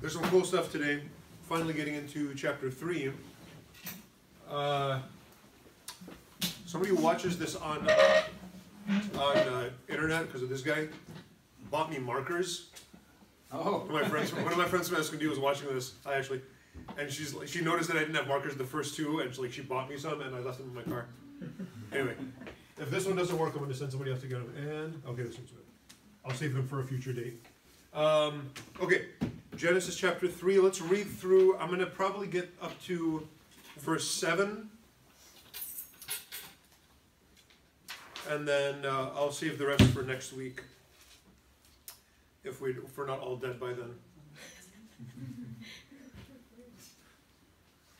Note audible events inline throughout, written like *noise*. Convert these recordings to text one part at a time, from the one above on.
There's some cool stuff today. Finally getting into chapter 3. Uh, somebody who watches this on on uh, internet because of this guy bought me markers. Oh. One of my friends, one of my friends from SKD was watching this. I actually, and she's like, she noticed that I didn't have markers the first two, and she, like she bought me some, and I left them in my car. Anyway, if this one doesn't work, I'm going to send somebody else to get them. And okay, this one's good. I'll save them for a future date. Um, okay, Genesis chapter three. Let's read through. I'm going to probably get up to verse seven. And then uh, I'll save the rest for next week. If, we, if we're not all dead by then.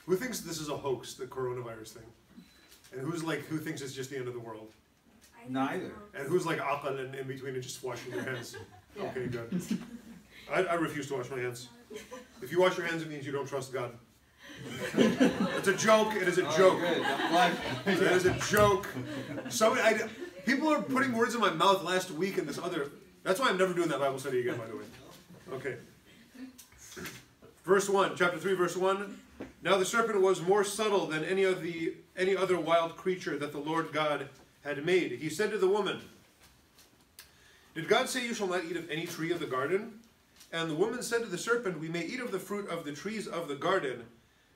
who thinks this is a hoax, the coronavirus thing? And who's like, who thinks it's just the end of the world? Neither. And who's like aqal and in between and just washing their hands? Yeah. Okay, good. I, I refuse to wash my hands. If you wash your hands, it means you don't trust God. it's a joke. It is a Oh, joke. good. It is a joke. Somebody, I, people are putting words in my mouth last week and this other. That's why I'm never doing that Bible study again, by the way. Okay. Verse one, chapter three, verse one. Now the serpent was more subtle than any of the any other wild creature that the Lord God had made. He said to the woman, "Did God say you shall not eat of any tree of the garden?" And the woman said to the serpent, "We may eat of the fruit of the trees of the garden."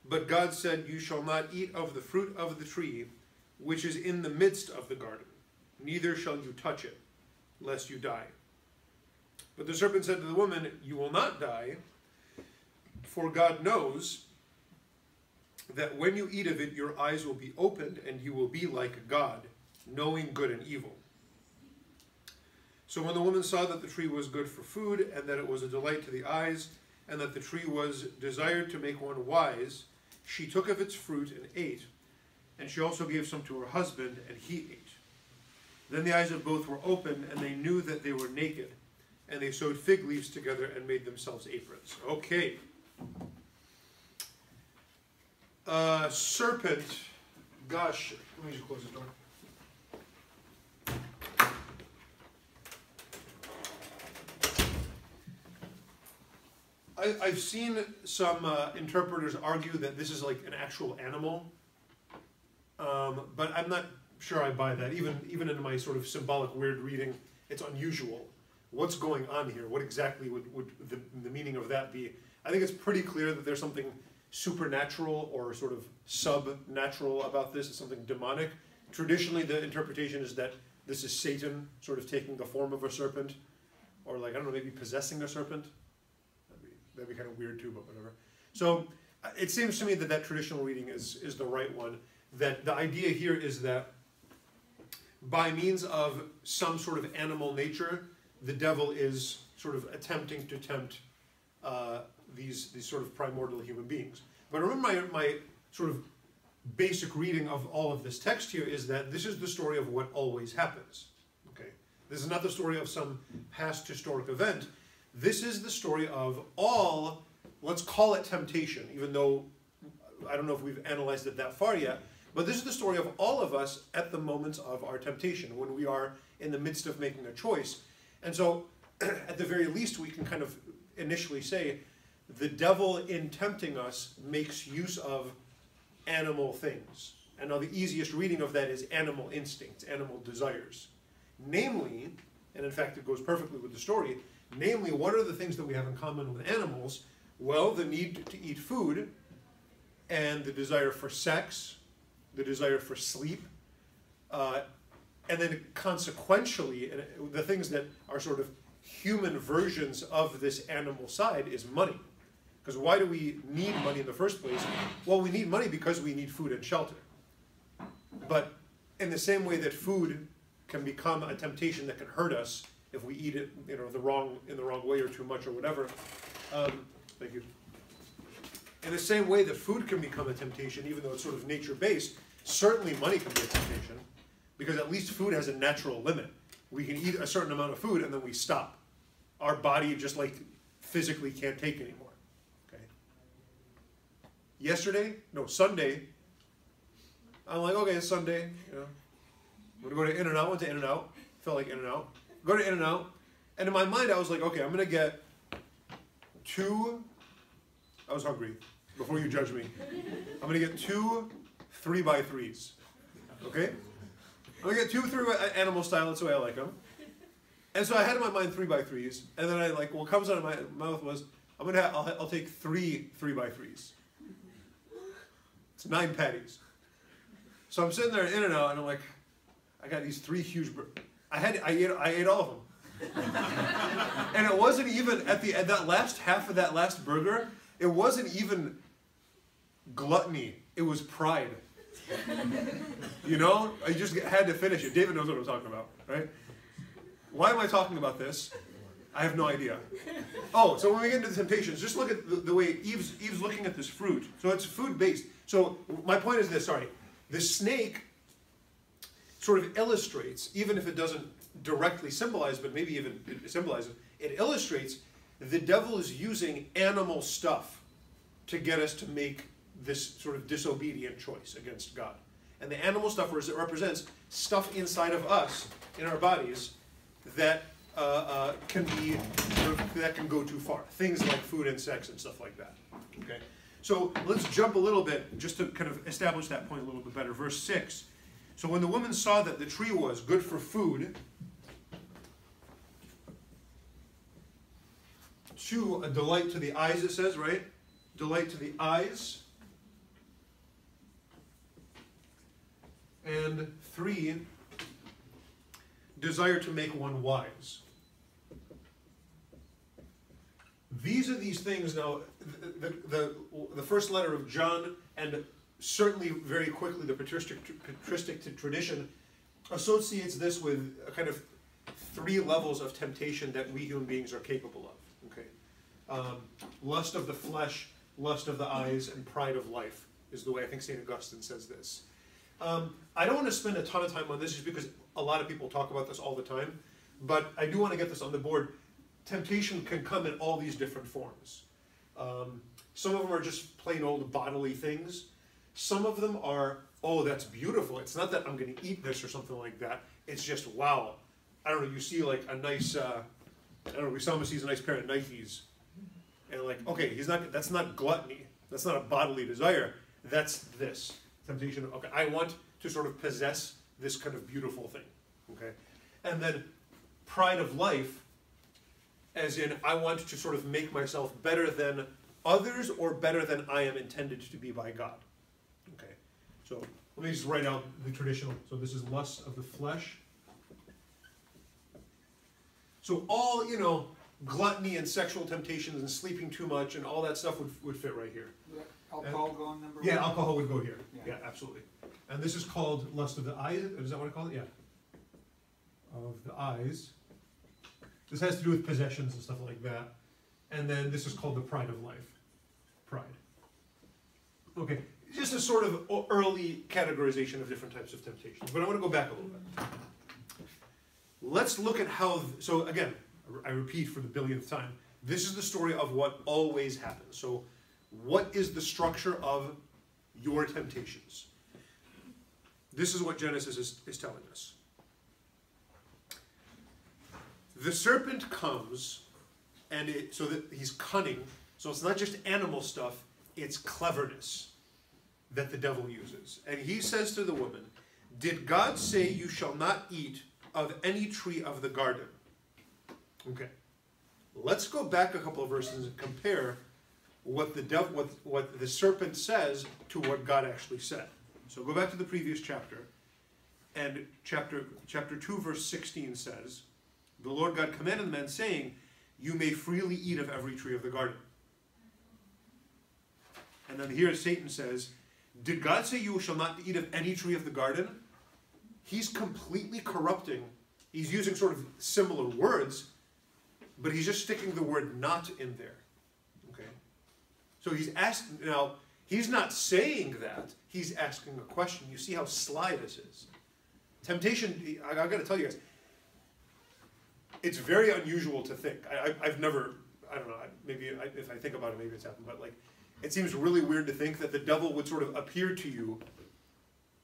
But God said, You shall not eat of the fruit of the tree which is in the midst of the garden, neither shall you touch it, lest you die. But the serpent said to the woman, You will not die, for God knows that when you eat of it, your eyes will be opened, and you will be like God, knowing good and evil. So when the woman saw that the tree was good for food, and that it was a delight to the eyes, and that the tree was desired to make one wise, she took of its fruit and ate. And she also gave some to her husband, and he ate. Then the eyes of both were opened, and they knew that they were naked. And they sewed fig leaves together and made themselves aprons. Okay. Uh, serpent. Gosh, let me just close the door. I, I've seen some uh, interpreters argue that this is like an actual animal, um, but I'm not sure I buy that. Even even in my sort of symbolic weird reading, it's unusual. What's going on here? What exactly would, would the, the meaning of that be? I think it's pretty clear that there's something supernatural or sort of sub-natural about this. It's something demonic. Traditionally, the interpretation is that this is Satan sort of taking the form of a serpent, or like I don't know, maybe possessing a serpent. That'd be, kind of weird too, but whatever. So uh, it seems to me that that traditional reading is is the right one. That the idea here is that by means of some sort of animal nature, the devil is sort of attempting to tempt uh, these these sort of primordial human beings. But remember, my my sort of basic reading of all of this text here is that this is the story of what always happens. Okay, this is not the story of some past historic event. This is the story of all. Let's call it temptation, even though I don't know if we've analyzed it that far yet. But this is the story of all of us at the moments of our temptation, when we are in the midst of making a choice. And so, *clears throat* at the very least, we can kind of initially say the devil, in tempting us, makes use of animal things. And now, the easiest reading of that is animal instincts, animal desires. Namely, and in fact, it goes perfectly with the story, namely, what are the things that we have in common with animals? Well, the need to eat food and the desire for sex the desire for sleep, uh, and then consequentially, the things that are sort of human versions of this animal side is money. Because why do we need money in the first place? Well, we need money because we need food and shelter. But in the same way that food can become a temptation that can hurt us if we eat it, you know, the wrong in the wrong way or too much or whatever. Um, thank you. In the same way that food can become a temptation, even though it's sort of nature based, certainly money can be a temptation because at least food has a natural limit. We can eat a certain amount of food and then we stop. Our body just like physically can't take anymore. Okay. Yesterday, no, Sunday, I'm like, okay, it's Sunday, you know. I'm gonna go to In-N-Out, went to In-N-Out, felt like In-N-Out. Go to In-N-Out, and in my mind I was like, okay, I'm gonna get two I was hungry. Before you judge me, I'm gonna get two three by threes. Okay? I'm gonna get two three by, animal style. That's the way I like them. And so I had in my mind three by threes, and then I like what comes out of my mouth was I'm gonna have, I'll, I'll take three three by threes. It's nine patties. So I'm sitting there in and out, and I'm like, I got these three huge. I had I ate I ate all of them, and it wasn't even at the at that last half of that last burger. It wasn't even gluttony. It was pride. you know, I just had to finish it. David knows what I'm talking about, right? Why am I talking about this? I have no idea. Oh, so when we get into the temptations, just look at the, the way Eve's, Eve's looking at this fruit. So it's food based. So my point is this sorry. The snake sort of illustrates, even if it doesn't directly symbolize, but maybe even it symbolizes, it illustrates the devil is using animal stuff to get us to make this sort of disobedient choice against God. And the animal stuff it represents stuff inside of us, in our bodies, that uh, uh, can be that can go too far. Things like food and sex and stuff like that. Okay. So let's jump a little bit just to kind of establish that point a little bit better. Verse six. So when the woman saw that the tree was good for food, two, a delight to the eyes, it says, right? Delight to the eyes. And three, desire to make one wise. These are these things now, the, the, the, the first letter of John, and certainly very quickly the patristic, patristic tradition, associates this with a kind of three levels of temptation that we human beings are capable of. Okay, um, lust of the flesh, lust of the eyes, and pride of life is the way I think Saint Augustine says this. Um, I don't want to spend a ton of time on this just because a lot of people talk about this all the time, but I do want to get this on the board. Temptation can come in all these different forms. Um, some of them are just plain old bodily things. Some of them are, oh, that's beautiful. It's not that I'm going to eat this or something like that. It's just, wow. I don't know, you see like a nice, uh, I don't know, Usama sees a nice pair of Nikes. And like, okay, he's not, that's not gluttony. That's not a bodily desire. That's this temptation. Okay, I want to sort of possess this kind of beautiful thing. Okay, and then pride of life, as in I want to sort of make myself better than others or better than I am intended to be by God. So let me just write out the traditional. So this is lust of the flesh. So all you know, gluttony and sexual temptations and sleeping too much and all that stuff would, would fit right here. Yeah, Alcohol going number one? Yeah, one? alcohol would go here. Yeah. Yeah, absolutely. And this is called lust of the eyes. Is that what I call it? Yeah. Of the eyes. This has to do with possessions and stuff like that. And then this is called the pride of life. Pride. Okay, just a sort of early categorization of different types of temptations. But I want to go back a little bit. Let's look at how. So again, I repeat for the billionth time. This is the story of what always happens. So, what is the structure of your temptations? This is what Genesis is, is telling us. The serpent comes, and it, so that he's cunning. So it's not just animal stuff; it's cleverness that the devil uses. And he says to the woman, "Did God say you shall not eat of any tree of the garden?" Okay. Let's go back a couple of verses and compare what the devil, what, what the serpent says to what God actually said. So go back to the previous chapter, and chapter chapter two, verse sixteen says, "The Lord God commanded the man, saying, You may freely eat of every tree of the garden." And then here Satan says, "Did God say you shall not eat of any tree of the garden?" He's completely corrupting. He's using sort of similar words, but he's just sticking the word "not" in there. Okay. So he's asking now. He's not saying that. He's asking a question. You see how sly this is. Temptation. I, I got to tell you guys. It's very unusual to think. I, I've never. I don't know. Maybe I, if I think about it, maybe it's happened. But like, it seems really weird to think that the devil would sort of appear to you,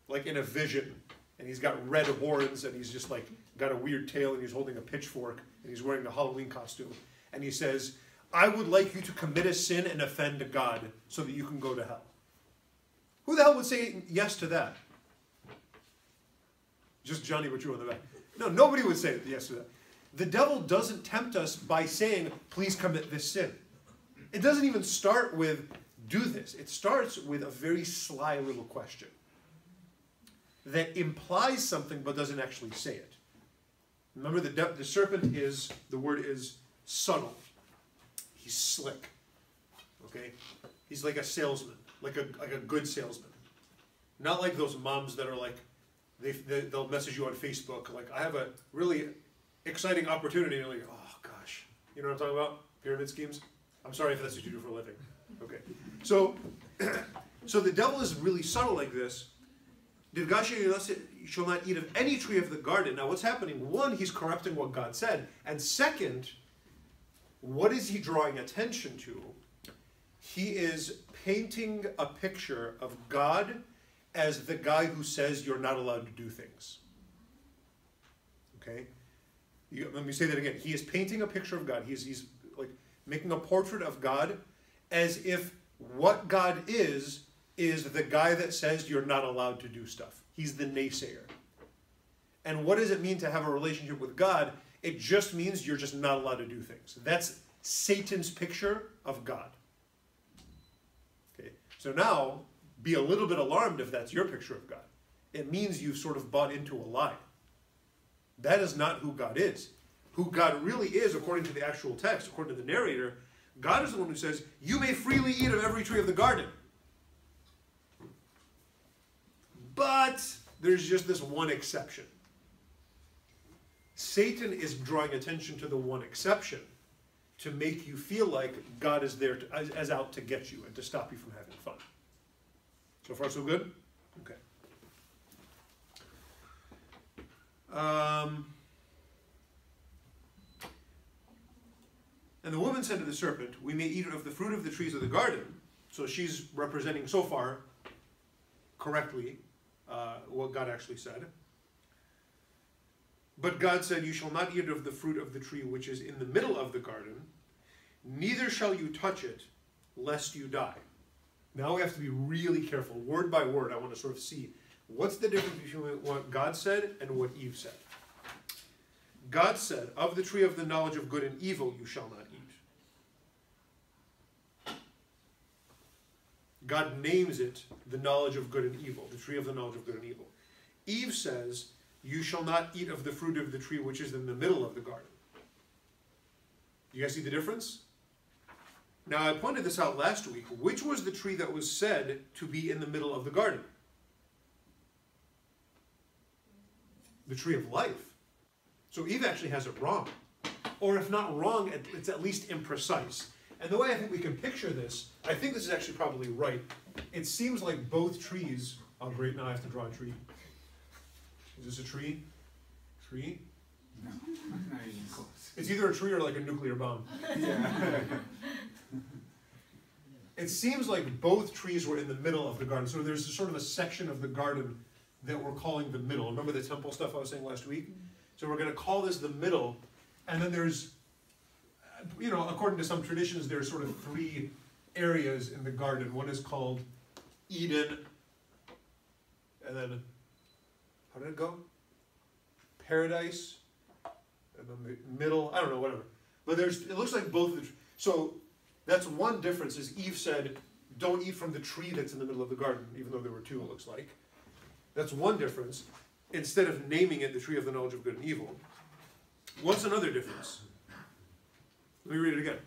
like in a vision, and he's got red horns, and he's just like got a weird tail, and he's holding a pitchfork, and he's wearing a Halloween costume, and he says, I would like you to commit a sin and offend God so that you can go to hell. Who the hell would say yes to that? Just Johnny Machu on the back. No, nobody would say yes to that. The devil doesn't tempt us by saying, please commit this sin. It doesn't even start with, do this. It starts with a very sly little question that implies something but doesn't actually say it. Remember, the, the serpent is, the word is subtle. He's slick. Okay? He's like a salesman, like a, like a good salesman. Not like those moms that are like, they, they, they'll message you on Facebook, like, I have a really exciting opportunity. And you're like, oh gosh. You know what I'm talking about? Pyramid schemes? I'm sorry if that's what you do for a living. Okay. So, *clears throat* so the devil is really subtle like this. Did God shall not eat of any tree of the garden? Now, what's happening? One, he's corrupting what God said. And second, what is he drawing attention to? He is painting a picture of God as the guy who says you're not allowed to do things. Okay? You, let me say that again. He is painting a picture of God. He's, he's like making a portrait of God as if what God is is the guy that says you're not allowed to do stuff. He's the naysayer. And what does it mean to have a relationship with God? It just means you're just not allowed to do things. That's Satan's picture of God. Okay. So now be a little bit alarmed if that's your picture of God. It means you've sort of bought into a lie. That is not who God is. Who God really is, according to the actual text, according to the narrator, God is the one who says, You may freely eat of every tree of the garden. But there's just this one exception. Satan is drawing attention to the one exception to make you feel like God is there to, as, as out to get you and to stop you from having fun. So far, so good? Okay. Um, and the woman said to the serpent, We may eat of the fruit of the trees of the garden. So she's representing so far correctly uh, what God actually said. But God said, You shall not eat of the fruit of the tree which is in the middle of the garden, neither shall you touch it, lest you die. Now we have to be really careful, word by word. I want to sort of see what's the difference between what God said and what Eve said. God said, Of the tree of the knowledge of good and evil you shall not eat. God names it the knowledge of good and evil, the tree of the knowledge of good and evil. Eve says, You shall not eat of the fruit of the tree which is in the middle of the garden. You guys see the difference? Now, I pointed this out last week. Which was the tree that was said to be in the middle of the garden? The tree of life. So Eve actually has it wrong. Or if not wrong, it's at least imprecise. And the way I think we can picture this, I think this is actually probably right. It seems like both trees. Oh, great, now I have to draw a tree. Is this a tree? Tree? No, *laughs* not even close. It's either a tree or like a nuclear bomb. Yeah. *laughs* It seems like both trees were in the middle of the garden. So there's sort of a section of the garden that we're calling the middle. Remember the temple stuff I was saying last week? Mm. So we're going to call this the middle. And then there's, you know, according to some traditions, there's sort of three areas in the garden. One is called Eden. And then, how did it go? Paradise. And then the middle. I don't know, whatever. But there's, it looks like both of the, so that's one difference is Eve said, don't eat from the tree that's in the middle of the garden, even though there were two, it looks like. That's one difference. Instead of naming it the tree of the knowledge of good and evil. What's another difference? Let me read it again.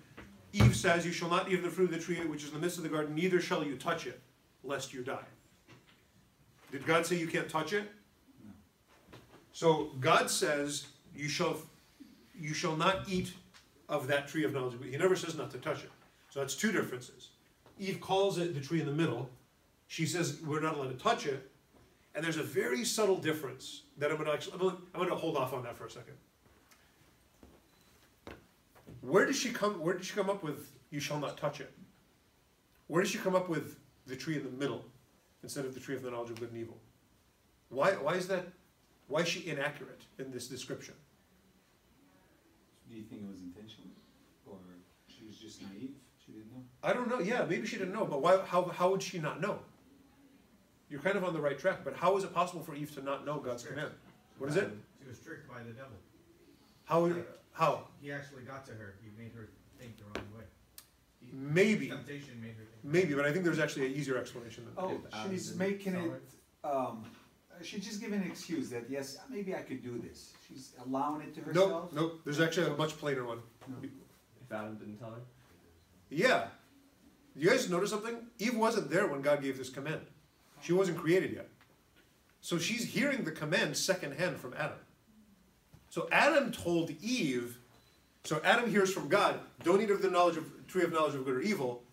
Eve says, You shall not eat of the fruit of the tree which is in the midst of the garden, neither shall you touch it, lest you die. Did God say you can't touch it? No. So God says, You shall you shall not eat of that tree of knowledge. But he never says not to touch it. So that's two differences. Eve calls it the tree in the middle. She says we're not allowed to touch it. And there's a very subtle difference that I'm going to actually, I'm going to hold off on that for a second. Where did she come, where did she come up with you shall not touch it? Where did she come up with the tree in the middle instead of the tree of the knowledge of good and evil? Why, why is that, why is she inaccurate in this description? Do you think it was intentional? Or she was just just naive. She didn't know. I don't know. Yeah, maybe she didn't know, but why? How, how would she not know? You're kind of on the right track, but how is it possible for Eve to not know God's command? What is it? She was tricked by the devil. How? Uh, How? He actually got to her. He made her think the wrong way. Maybe, Temptation made her think. maybe, but I think there's actually an easier explanation than. Oh, If Adam she's making it, um, she's just giving an excuse that, yes, maybe I could do this. She's allowing it to Nope, herself. nope. There's actually a much plainer one. No. If Adam didn't tell her? Yeah. You guys notice something? Eve wasn't there when God gave this command. She wasn't created yet. So she's hearing the command secondhand from Adam. So Adam told Eve, so Adam hears from God, don't eat of the knowledge of tree of knowledge of good or evil,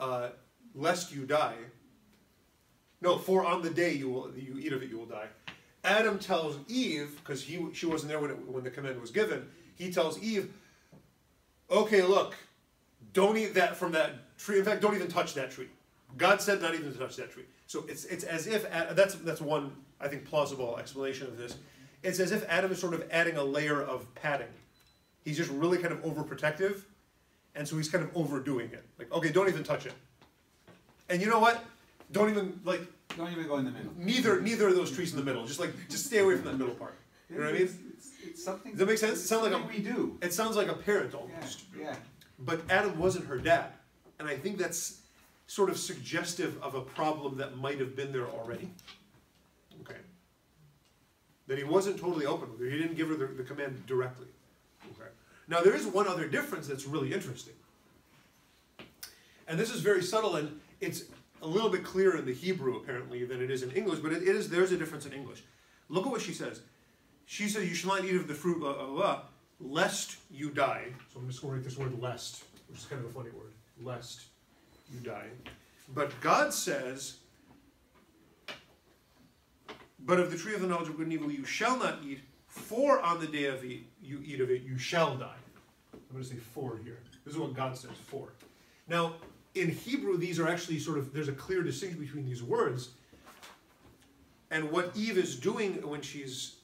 uh, lest you die. No, for on the day you will you eat of it, you will die. Adam tells Eve, because he she wasn't there when it, when the command was given. He tells Eve, okay, look, don't eat that from that tree. In fact, don't even touch that tree. God said not even to touch that tree. So it's it's as if that's that's one I think plausible explanation of this. It's as if Adam is sort of adding a layer of padding. He's just really kind of overprotective, and so he's kind of overdoing it. Like, okay, don't even touch it. And you know what? Don't even like Don't even go in the middle. neither neither of those trees in the middle. Just like just stay away from that middle part. You know what I mean? It's, it's, it's something. Does that make sense? It sounds like a, we do. It sounds like a parent Yeah, almost. yeah. But Adam wasn't her dad. And I think that's sort of suggestive of a problem that might have been there already. That he wasn't totally open with her. He didn't give her the, the command directly. Okay. Now, there is one other difference that's really interesting. And this is very subtle, and it's a little bit clearer in the Hebrew, apparently, than it is in English, but it, it is, there's a difference in English. Look at what she says. She says, You shall not eat of the fruit, blah, blah, blah, lest you die. So I'm just going to write this word lest, which is kind of a funny word. Lest you die. But God says, But of the tree of the knowledge of good and evil you shall not eat, for on the day of eat, you eat of it, you shall die. I'm going to say for here. This is what God says, for. Now, in Hebrew, these are actually sort of, there's a clear distinction between these words. And what Eve is doing when she's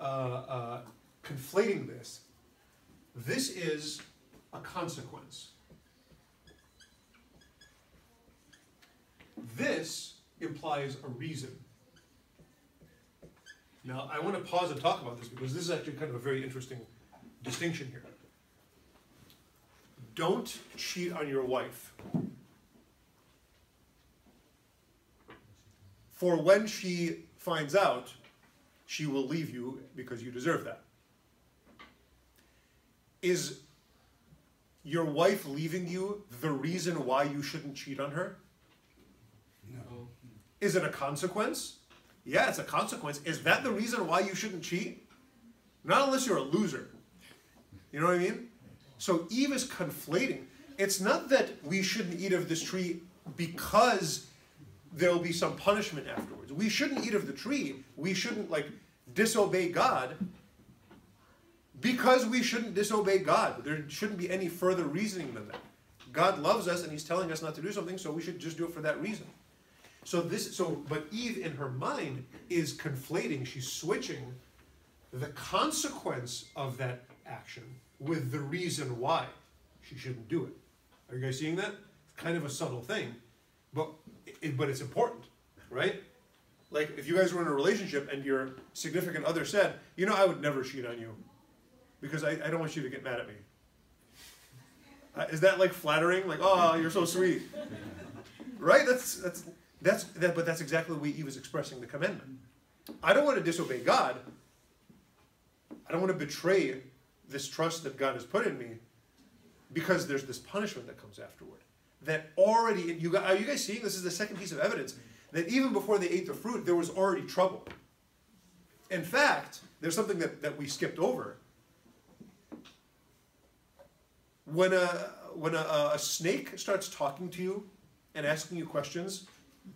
uh, uh, conflating this, this is a consequence. This implies a reason. Now, I want to pause and talk about this because this is actually kind of a very interesting distinction here. Don't cheat on your wife. For when she finds out, she will leave you because you deserve that. Is your wife leaving you the reason why you shouldn't cheat on her? No. Is it a consequence? Yeah, it's a consequence. Is that the reason why you shouldn't cheat? Not unless you're a loser. You know what I mean? So Eve is conflating. It's not that we shouldn't eat of this tree because there'll be some punishment afterwards. We shouldn't eat of the tree. We shouldn't like disobey God because we shouldn't disobey God. There shouldn't be any further reasoning than that. God loves us and he's telling us not to do something, so we should just do it for that reason. So this so but Eve in her mind is conflating, she's switching the consequence of that action with the reason why she shouldn't do it. Are you guys seeing that? It's kind of a subtle thing, but it, but it's important, right? Like if you guys were in a relationship and your significant other said, "You know, I would never cheat on you because I, I don't want you to get mad at me." Uh, is that like flattering? Like, oh, you're so sweet, right? That's that's that's that. But that's exactly the way Eve is expressing the commandment. I don't want to disobey God. I don't want to betray this trust that God has put in me because there's this punishment that comes afterward. That already, you guys, are you guys seeing? This is the second piece of evidence that even before they ate the fruit, there was already trouble. In fact, there's something that, that we skipped over. When a when a, a snake starts talking to you and asking you questions,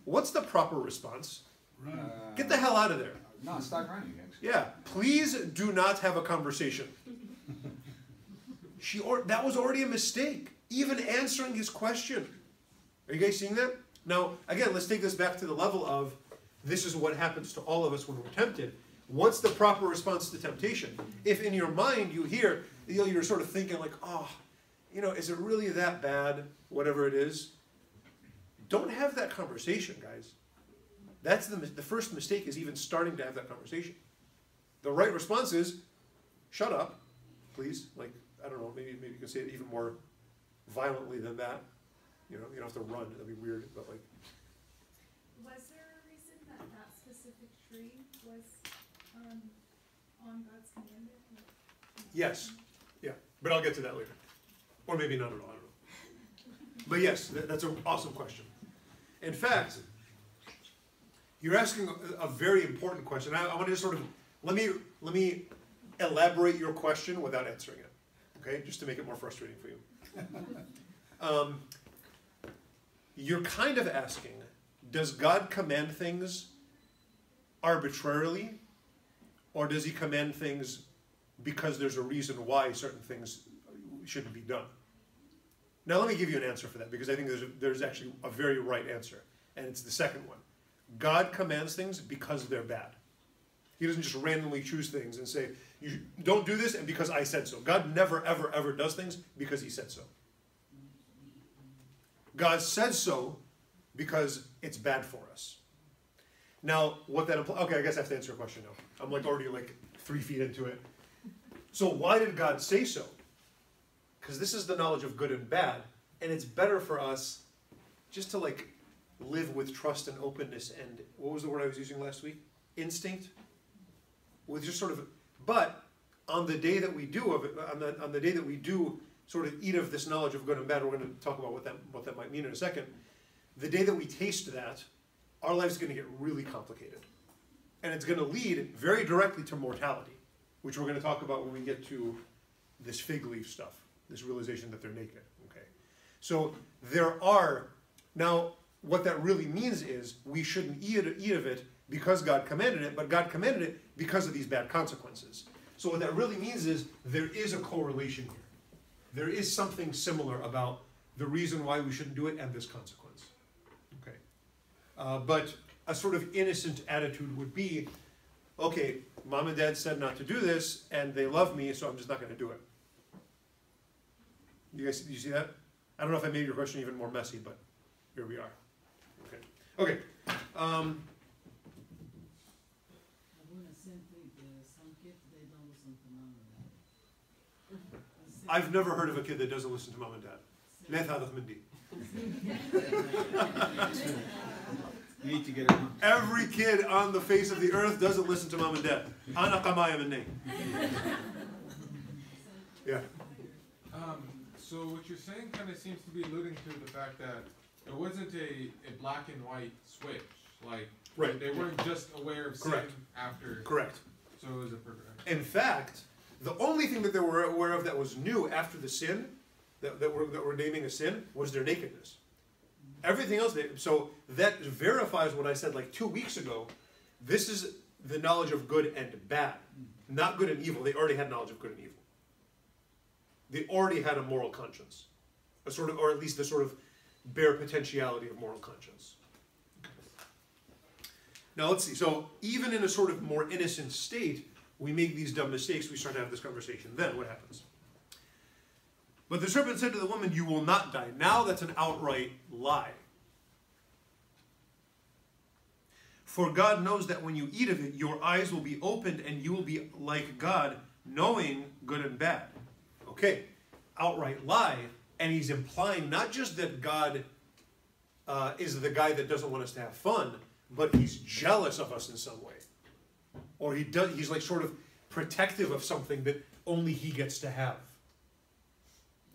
what's the proper response? Uh, Get the hell out of there. No, start running, actually. Yeah, please do not have a conversation. *laughs* She or that was already a mistake. Even answering his question. Are you guys seeing that? Now, again, let's take this back to the level of this is what happens to all of us when we're tempted. What's the proper response to temptation? If in your mind you hear, you know, you're sort of thinking like, oh, you know, is it really that bad? Whatever it is, don't have that conversation, guys. That's the the first mistake is even starting to have that conversation. The right response is, shut up, please. Like I don't know, maybe maybe you can say it even more violently than that. You know, you don't have to run. That'd be weird, but like. Was there a reason that that specific tree was, um, on God's commandment? Yes, yeah, but I'll get to that later. Or maybe not at all, I don't know. But yes, that, that's an awesome question. In fact, you're asking a, a very important question. I, I want to just sort of, let me, let me elaborate your question without answering it, okay? Just to make it more frustrating for you. *laughs* Um, you're kind of asking, does God command things arbitrarily? Or does he command things because there's a reason why certain things shouldn't be done. Now, let me give you an answer for that because I think there's, a, there's actually a very right answer, and it's the second one. God commands things because they're bad. He doesn't just randomly choose things and say, you don't do this, and because I said so. God never, ever, ever does things because he said so. God said so because it's bad for us. Now, what that implies, okay, I guess I have to answer your question now. I'm like already like three feet into it. So why did God say so? Because this is the knowledge of good and bad, and it's better for us just to like live with trust and openness and what was the word I was using last week? Instinct. With just sort of, but on the day that we do of it, on the on the day that we do sort of eat of this knowledge of good and bad, we're going to talk about what that what that might mean in a second. The day that we taste that, our life's going to get really complicated, and it's going to lead very directly to mortality which we're going to talk about when we get to this fig leaf stuff, this realization that they're naked. Okay, so there are now what that really means is we shouldn't eat, eat of it because God commanded it, but God commanded it because of these bad consequences. So what that really means is there is a correlation here. There is something similar about the reason why we shouldn't do it and this consequence. Okay, uh, but a sort of innocent attitude would be okay, mom and dad said not to do this, and they love me, so I'm just not going to do it. You guys, you see that? I don't know if I made your question even more messy, but here we are. Okay. Okay. Um, I've never heard of a kid that doesn't listen to mom and dad. *laughs* You need to get it on. Every kid on the face of the earth doesn't listen to mom and dad. Ana kamaya minne. *laughs* Yeah. Um, so what you're saying kind of seems to be alluding to the fact that it wasn't a, a black and white switch. Like Right. they weren't just aware of sin after. Correct. So it was a progression. In fact, the only thing that they were aware of that was new after the sin, that, that, we're, that we're naming a sin, was their nakedness. Everything else, they, so that verifies what I said like two weeks ago. This is the knowledge of good and bad, not good and evil. They already had knowledge of good and evil. They already had a moral conscience, a sort of, or at least the sort of bare potentiality of moral conscience. Now let's see. So even in a sort of more innocent state, we make these dumb mistakes. We start to have this conversation. Then what happens? But the serpent said to the woman, You will not die. Now that's an outright lie. For God knows that when you eat of it, your eyes will be opened and you will be like God, knowing good and bad. Okay, outright lie. And he's implying not just that God uh, is the guy that doesn't want us to have fun, but he's jealous of us in some way. Or he does, he's like sort of protective of something that only he gets to have.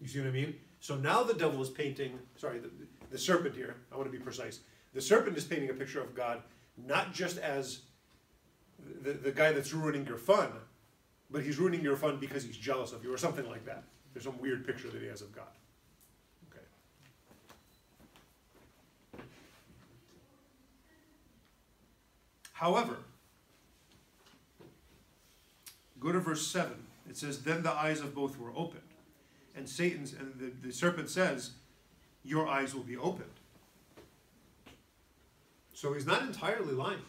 You see what I mean? So now the devil is painting, sorry, the, the serpent here, I want to be precise. The serpent is painting a picture of God not just as the, the guy that's ruining your fun, but he's ruining your fun because he's jealous of you or something like that. There's some weird picture that he has of God. Okay. However, go to verse 7. It says, Then the eyes of both were opened. And Satan's and the, the serpent says, Your eyes will be opened. So he's not entirely lying.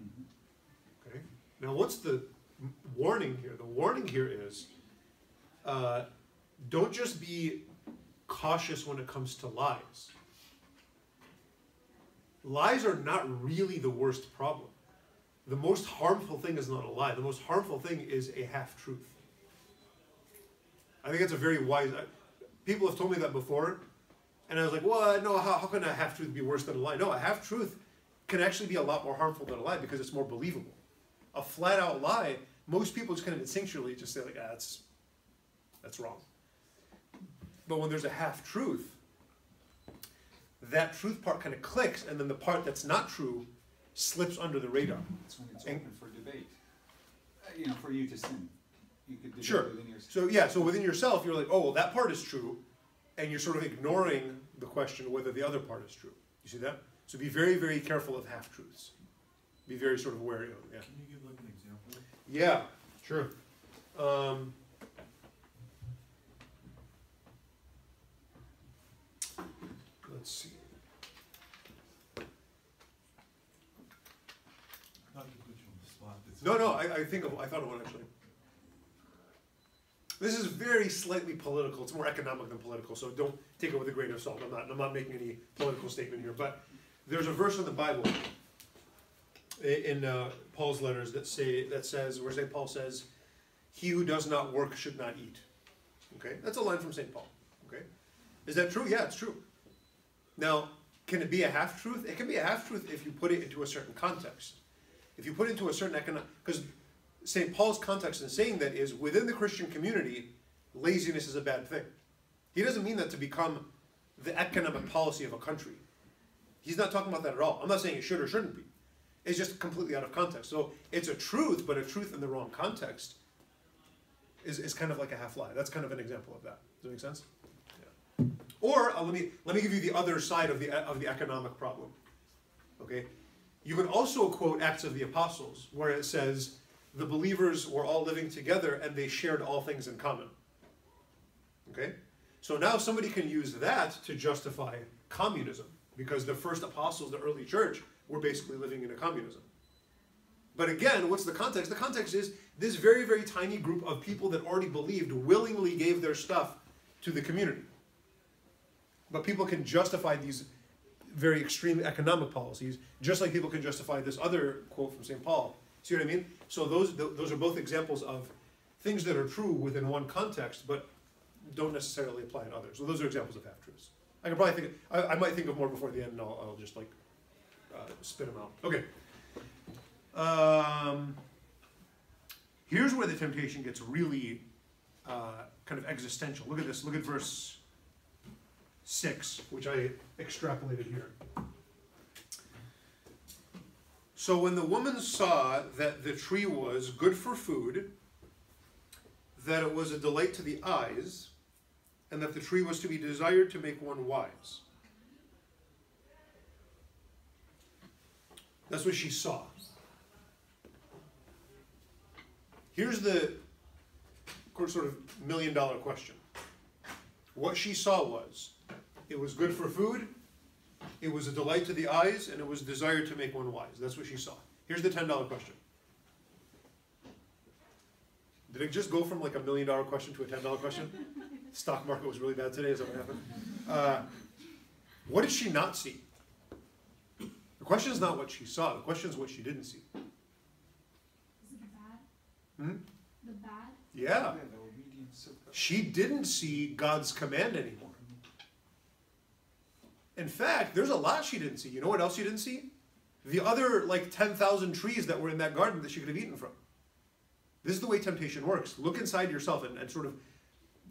Mm-hmm. Okay. Now, what's the warning here? The warning here is uh, don't just be cautious when it comes to lies. Lies are not really the worst problem. The most harmful thing is not a lie. The most harmful thing is a half truth. I think that's a very wise. I- People have told me that before, and I was like, "Well, no. How, how can a half truth be worse than a lie?" No, a half truth can actually be a lot more harmful than a lie because it's more believable. A flat out lie, most people just kind of instinctually just say like, "Ah, that's that's wrong." But when there's a half truth, that truth part kind of clicks, and then the part that's not true slips under the radar. That's when it's And- open for debate. Uh, You know, for you to sin. You could debate Sure. within yourself. So yeah, so within yourself, you're like, oh, well, that part is true, and you're sort of ignoring the question whether the other part is true. You see that? So be very, very careful of half truths. Be very sort of wary of them. Yeah. Can you give like an example? Yeah. Sure. Um, let's see. Not to put you on the spot. it's- No, no, I, I think of, I thought of one actually. This is very slightly political. It's more economic than political, so don't take it with a grain of salt. I'm not, I'm not making any political statement here, but there's a verse in the Bible i- in uh, Paul's letters that say that says where St. Paul says, "He who does not work should not eat." Okay, that's a line from St. Paul. Okay, is that true? Yeah, it's true. Now, can it be a half truth? It can be a half truth if you put it into a certain context. If you put it into a certain economic, because St. Paul's context in saying that is within the Christian community, laziness is a bad thing. He doesn't mean that to become the economic policy of a country. He's not talking about that at all. I'm not saying it should or shouldn't be. It's just completely out of context. So it's a truth, but a truth in the wrong context is, is kind of like a half lie. That's kind of an example of that. Does that make sense? Yeah. Or uh, let me let me give you the other side of the of the economic problem. Okay, you can also quote Acts of the Apostles, where it says the believers were all living together and they shared all things in common. Okay, so now somebody can use that to justify communism because the first apostles, the early church, were basically living in a communism. But again, what's the context? The context is this very, very tiny group of people that already believed willingly gave their stuff to the community. But people can justify these very extreme economic policies, just like people can justify this other quote from St. Paul. See what I mean? So those th- those are both examples of things that are true within one context, but don't necessarily apply in others. So those are examples of half truths. I can probably think. I, I might think of more before the end, and I'll, I'll just like uh, spit them out. Okay. Um, here's where the temptation gets really uh, kind of existential. Look at this. Look at verse six, which I extrapolated here. So when the woman saw that the tree was good for food, that it was a delight to the eyes, and that the tree was to be desired to make one wise. That's what she saw. Here's the sort of million dollar question. What she saw was it was good for food, it was a delight to the eyes, and it was desired to make one wise. That's what she saw. Here's the $10 question. Did it just go from like a million dollar question to a $10 question? *laughs* Stock market was really bad today, is that what happened? Uh, what did she not see? The question is not what she saw, the question is what she didn't see. Is it the bad? Hmm? The bad? Yeah. Yeah, the obedience of God. She didn't see God's command anymore. In fact, there's a lot she didn't see. You know what else she didn't see? The other like 10,000 trees that were in that garden that she could have eaten from. This is the way temptation works. Look inside yourself and, and sort of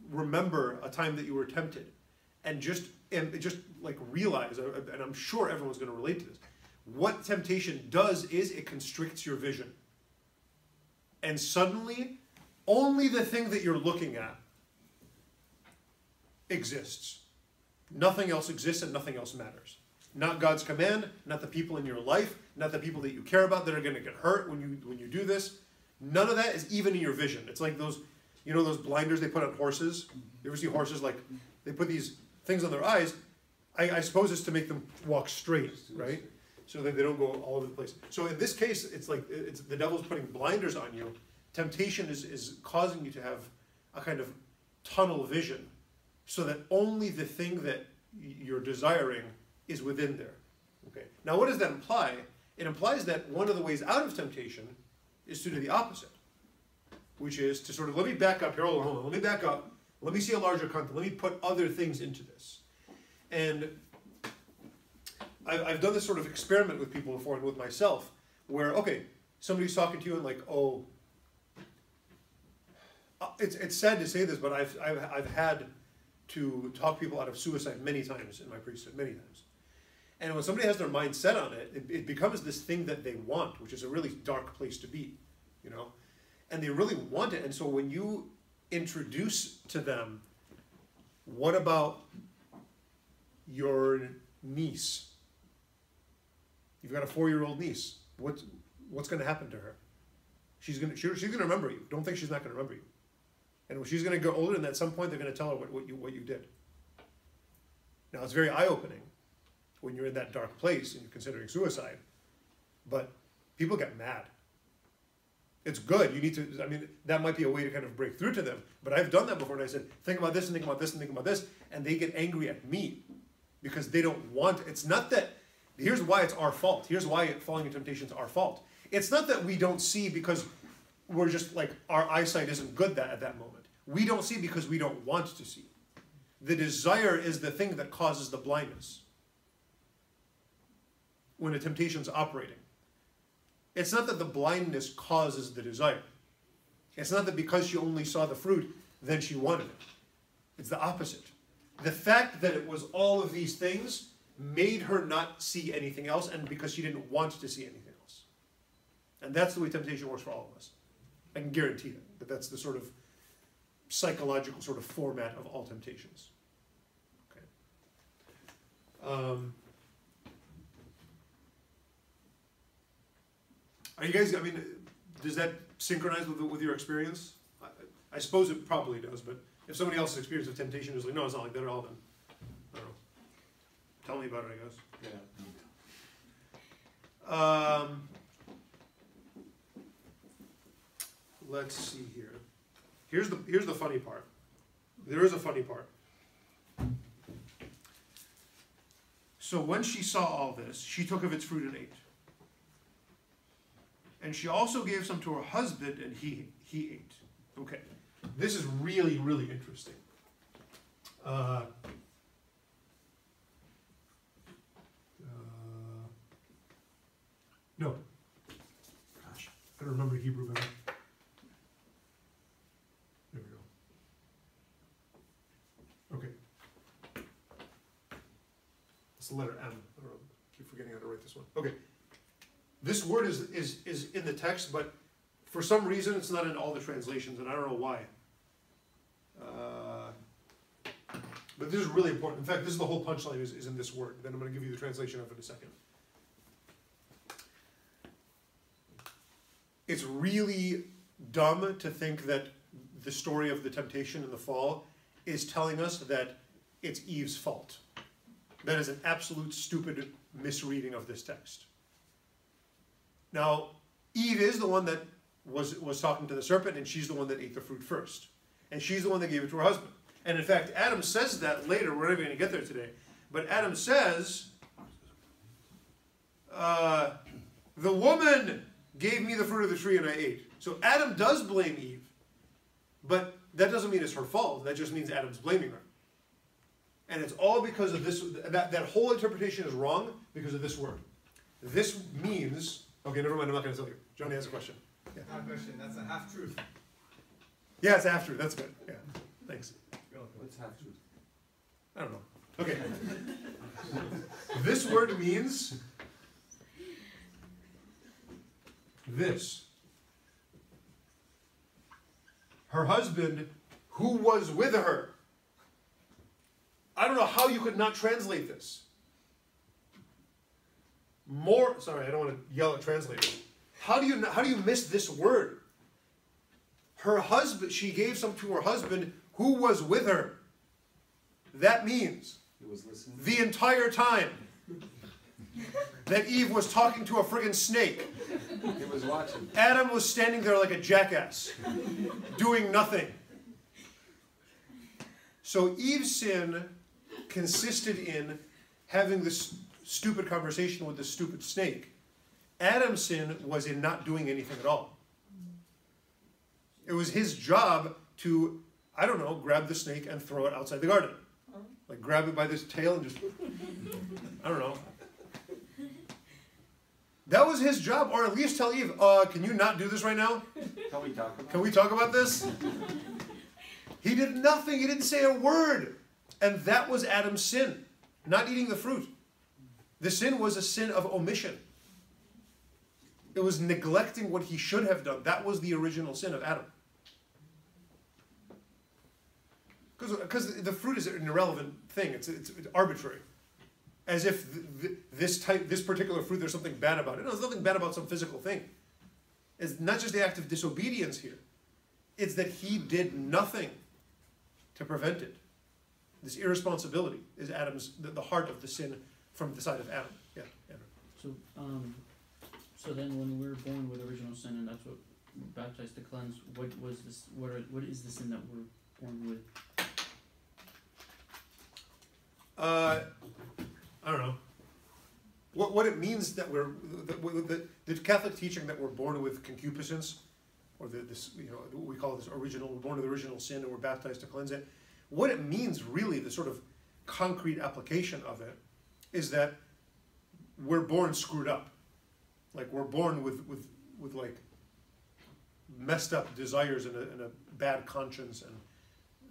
remember a time that you were tempted. And just and just like realize, uh, and I'm sure everyone's going to relate to this. What temptation does is it constricts your vision. And suddenly, only the thing that you're looking at exists. Nothing else exists and nothing else matters. Not God's command, not the people in your life, not the people that you care about that are going to get hurt when you when you do this. None of that is even in your vision. It's like those, you know, those blinders they put on horses. You ever see horses like they put these things on their eyes? I, I suppose it's to make them walk straight, right? So that they don't go all over the place. So in this case, it's like it's the devil's putting blinders on you. Temptation is is causing you to have a kind of tunnel vision so that only the thing that you're desiring is within there. Okay. Now, what does that imply? It implies that one of the ways out of temptation is to do the opposite, which is to sort of let me back up here. Hold on, hold on. Let me back up. Let me see a larger content. Let me put other things into this. And I've, I've done this sort of experiment with people before and with myself, where okay, somebody's talking to you and like, oh, uh, it's it's sad to say this, but I've I've, I've had to talk people out of suicide many times in my priesthood, many times. And when somebody has their mind set on it, it, it becomes this thing that they want, which is a really dark place to be, you know? And they really want it. And so when you introduce to them, what about your niece? You've got a four year old niece. What's, what's going to happen to her? She's going to she, she's to remember you. Don't think she's not going to remember you. And when she's going to go older, and at some point they're going to tell her what, what, you, what you did. Now, it's very eye opening when you're in that dark place and you're considering suicide. But people get mad. It's good. You need to, I mean, that might be a way to kind of break through to them. But I've done that before and I said, think about this and think about this and think about this. And they get angry at me because they don't want, it's not that, here's why it's our fault. Here's why falling into temptation is our fault. It's not that we don't see because we're just like, our eyesight isn't good that, at that moment. We don't see because we don't want to see. The desire is the thing that causes the blindness when a temptation's operating. It's not that the blindness causes the desire. It's not that because she only saw the fruit, then she wanted it. It's the opposite. The fact that it was all of these things made her not see anything else, and because she didn't want to see anything else. And that's the way temptation works for all of us. I can guarantee that. That that's the sort of psychological sort of format of all temptations. Okay. Um, Are you guys? I mean, does that synchronize with with your experience? I, I suppose it probably does, but if somebody else's experience of temptation is like, no, it's not like that at all, then I don't know. Tell me about it, I guess. Yeah. Um, let's see here. Here's the here's the funny part. There is a funny part. So when she saw all this, she took of its fruit and ate. And she also gave some to her husband, and he he ate. Okay, this is really really interesting. Uh, uh, no. Gosh, I don't remember Hebrew better. There we go. Okay. It's the letter M. I keep forgetting how to write this one. Okay. This word is, is, is in the text, but for some reason it's not in all the translations, and I don't know why. Uh, but this is really important. In fact, this is the whole punchline is, is in this word. Then I'm going to give you the translation of it in a second. It's really dumb to think that the story of the temptation and the fall is telling us that it's Eve's fault. That is an absolute stupid misreading of this text. Now, Eve is the one that was, was talking to the serpent, and she's the one that ate the fruit first. And she's the one that gave it to her husband. And in fact, Adam says that later. We're not even going to get there today. But Adam says, uh, The woman gave me the fruit of the tree and I ate. So Adam does blame Eve. But that doesn't mean it's her fault. That just means Adam's blaming her. And it's all because of this. That, that whole interpretation is wrong because of this word. This means. Okay, never mind. I'm not going to tell you. Johnny has a question. Not a question, that's a half truth. Yeah, it's half truth. That's good. Yeah. Thanks. What's half truth? I don't know. Okay. *laughs* this word means this. Her husband, who was with her. I don't know how you could not translate this. More, sorry, I don't want to yell at translators. How do you how do you miss this word? Her husband, she gave some to her husband who was with her. That means He was listening. the entire time that Eve was talking to a friggin' snake, He was watching. Adam was standing there like a jackass, doing nothing. So Eve's sin consisted in having this stupid conversation with the stupid snake. Adam's sin was in not doing anything at all. It was his job to, I don't know, grab the snake and throw it outside the garden. Like grab it by this tail and just, I don't know. That was his job, or at least tell Eve, uh, can you not do this right now? Can we talk about Can we talk about this? he did nothing, he didn't say a word. And that was Adam's sin, not eating the fruit. The sin was a sin of omission. It was neglecting what he should have done. That was the original sin of Adam. Because the fruit is an irrelevant thing, it's, it's, it's arbitrary. As if th- th- this type, this particular fruit, there's something bad about it. No, there's nothing bad about some physical thing. It's not just the act of disobedience here, it's that he did nothing to prevent it. This irresponsibility is Adam's, the, the heart of the sin from the side of Adam. Yeah, Andrew. So, um, so then when we're born with original sin and that's what we're baptized to cleanse, what was this, what are, what is the sin that we're born with? Uh, I don't know. What, what it means that we're the, the, the Catholic teaching that we're born with concupiscence, or the, this you know what we call this original we're born with original sin and we're baptized to cleanse it. What it means really, the sort of concrete application of it, is that we're born screwed up. Like we're born with with with like messed up desires and a, and a bad conscience and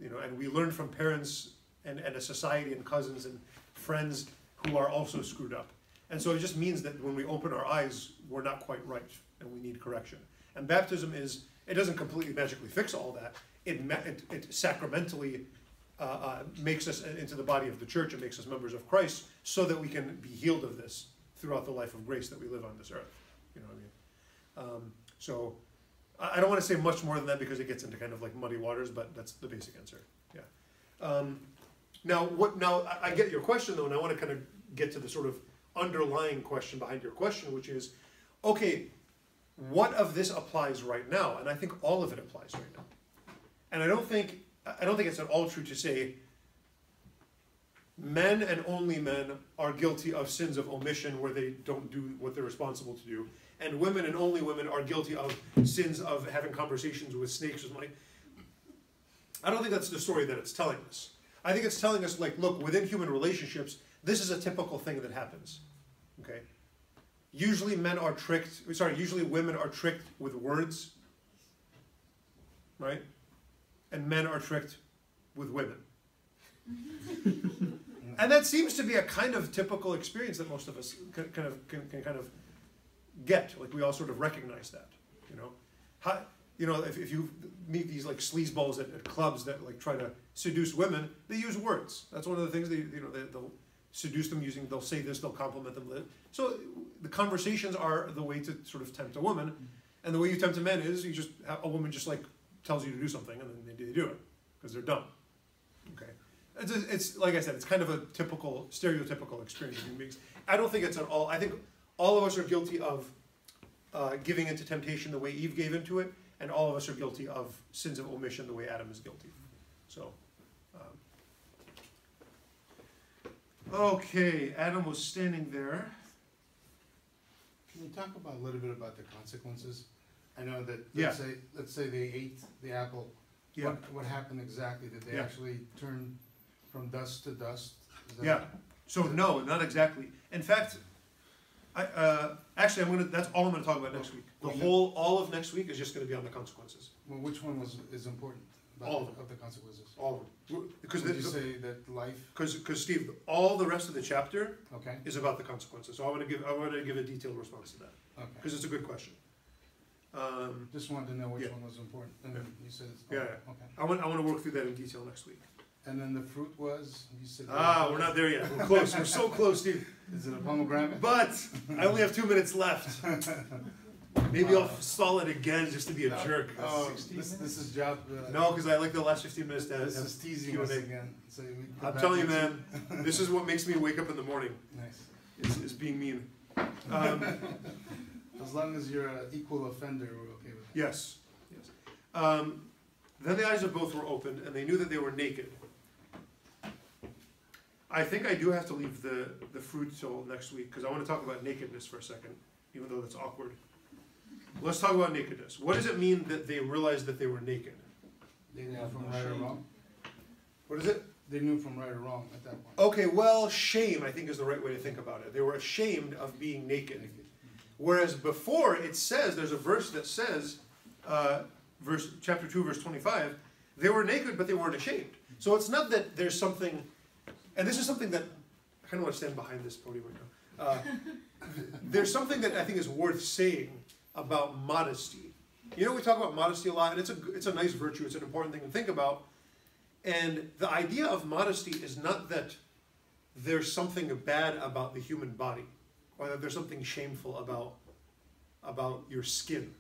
you know and we learn from parents and, and a society and cousins and friends who are also screwed up. And so it just means that when we open our eyes, we're not quite right and we need correction. And baptism is, it doesn't completely magically fix all that. It, it, it sacramentally makes us into the body of the church and makes us members of Christ so that we can be healed of this throughout the life of grace that we live on this earth. You know what I mean? Um, so I don't want to say much more than that because it gets into kind of like muddy waters, but that's the basic answer. Yeah. Um, now, what? Now, I get your question though, and I want to kind of get to the sort of underlying question behind your question, which is, okay, what of this applies right now? And I think all of it applies right now. And I don't think I don't think it's at all true to say men and only men are guilty of sins of omission where they don't do what they're responsible to do, and women and only women are guilty of sins of having conversations with snakes with money. I don't think that's the story that it's telling us. I think it's telling us, like, look, within human relationships, this is a typical thing that happens. Okay? Usually men are tricked, sorry, usually women are tricked with words, right? And men are tricked with women. Mm-hmm. and that seems to be a kind of typical experience that most of us can, kind of can, can kind of get. Like we all sort of recognize that, you know. How, you know, if, if you meet these like sleazeballs at, at clubs that like try to seduce women, they use words. That's one of the things they, you know, they, they'll seduce them using. They'll say this. They'll compliment them. So the conversations are the way to sort of tempt a woman, mm-hmm. and the way you tempt a man is you just have a woman just like tells you to do something, and then they, do it because they're dumb. Okay, it's, it's like I said, it's kind of a typical, stereotypical experience of human beings. I don't think it's at all. I think all of us are guilty of uh, giving into temptation the way Eve gave into it, and all of us are guilty of sins of omission the way Adam is guilty. So, um, okay, Adam was standing there. Can we talk about, a little bit about the consequences? I know that, let's say, let's say they ate the apple. Yeah. What, what happened exactly? Did they Yeah. actually turn from dust to dust? Is that- Yeah. So no, not exactly. In fact, I uh, actually I'm gonna. That's all I'm gonna talk about next week. The Well, you- whole, all of next week is just gonna be on the consequences. Well, which one was, is important? about- All of them. Of the consequences? All of them. Because Would you the, say that life, because because Steve, all the rest of the chapter okay, is about the consequences. So I want to give I want to give a detailed response to that okay. because it's a good question. Um, Just wanted to know which Yeah. one was important, and Yeah. you said it's, Yeah, okay. I want I want to work through that in detail next week. And then the fruit was, you said. Ah, we're not there yet. We're close. We're so close, Steve. Is it a pomegranate? But I only have two minutes left. *laughs* Maybe I'll stall it again just to be a jerk. Oh, this, this is job, uh, No, because I like the last 15 minutes to have, this is teasing us Q&A. again, so we come I'm back telling you, next man, this is what makes me wake up in the morning, week. *laughs* Nice. is, is being mean. Um, *laughs* As long as you're an equal offender, we're okay with that. yes, yes. Um, then the eyes of both were opened, and they knew that they were naked. I think I do have to leave the, the fruit till next week, because I want to talk about nakedness for a second, even though that's awkward. Let's talk about nakedness. What does it mean that they realized that they were naked? They knew from right or wrong. What is it? They knew from right or wrong at that point. Okay, well, shame, I think, is the right way to think about it. They were ashamed of being naked. Whereas before, it says, there's a verse that says, uh, verse, chapter 2, verse 25, they were naked, but they weren't ashamed. So it's not that there's something, and this is something that, I kind of want to stand behind this podium right now. Uh, *laughs* there's something that I think is worth saying about modesty. You know, we talk about modesty a lot, and it's a, it's a nice virtue, it's an important thing to think about. And the idea of modesty is not that there's something bad about the human body, or that there's something shameful about, about your skin.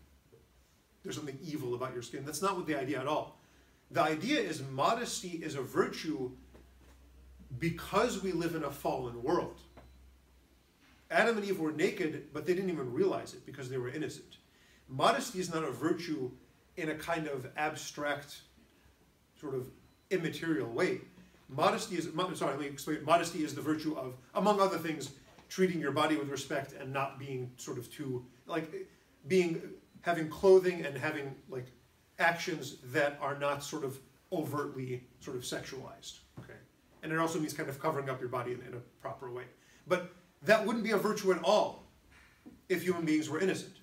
There's something evil about your skin. That's not what the idea at all. The idea is modesty is a virtue because we live in a fallen world. Adam and Eve were naked, but they didn't even realize it because they were innocent. Modesty is not a virtue in a kind of abstract, sort of immaterial way. Modesty is, sorry, let me explain. Modesty is the virtue of, among other things, treating your body with respect and not being sort of too, like, being, having clothing and having, like, actions that are not sort of overtly sort of sexualized. Okay. And it also means kind of covering up your body in, in a proper way. But that wouldn't be a virtue at all if human beings were innocent.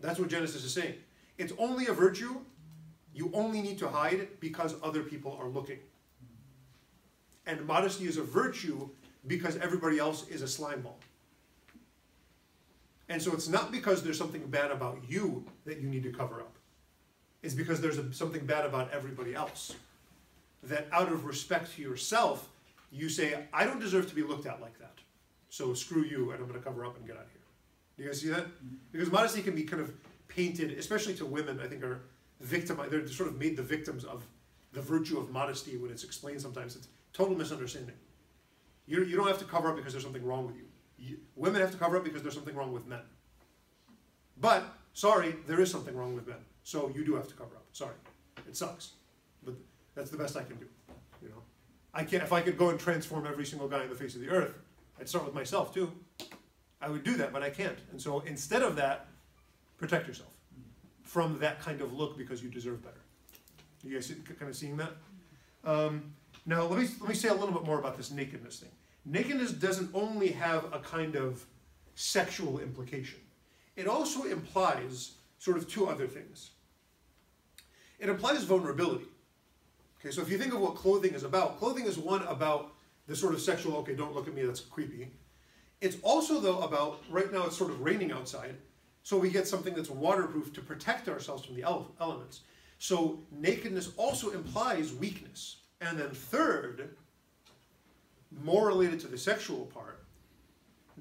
That's what Genesis is saying. It's only a virtue you only need to hide it because other people are looking. And modesty is a virtue because everybody else is a slime ball. And so it's not because there's something bad about you that you need to cover up. It's because there's a, something bad about everybody else. That out of respect to yourself, you say, I don't deserve to be looked at like that. So screw you, and I'm going to cover up and get out of here. You guys see that? Because modesty can be kind of painted, especially to women, I think are victimized. They're sort of made the victims of the virtue of modesty when it's explained sometimes. It's total misunderstanding. You, you don't have to cover up because there's something wrong with you. you. Women have to cover up because there's something wrong with men. But, sorry, there is something wrong with men. So you do have to cover up. Sorry. It sucks. But that's the best I can do. You know? I can't if I could go and transform every single guy on the face of the earth, I'd start with myself too. I would do that, but I can't. And so instead of that, protect yourself from that kind of look because you deserve better. You guys kind of seeing that? Um, now, let me, let me say a little bit more about this nakedness thing. Nakedness doesn't only have a kind of sexual implication, it also implies sort of two other things. It implies vulnerability. Okay, so if you think of what clothing is about, clothing is one about the sort of sexual, okay, don't look at me, that's creepy. It's also, though, about right now it's sort of raining outside, so we get something that's waterproof to protect ourselves from the elements. So nakedness also implies weakness. And then, third, more related to the sexual part,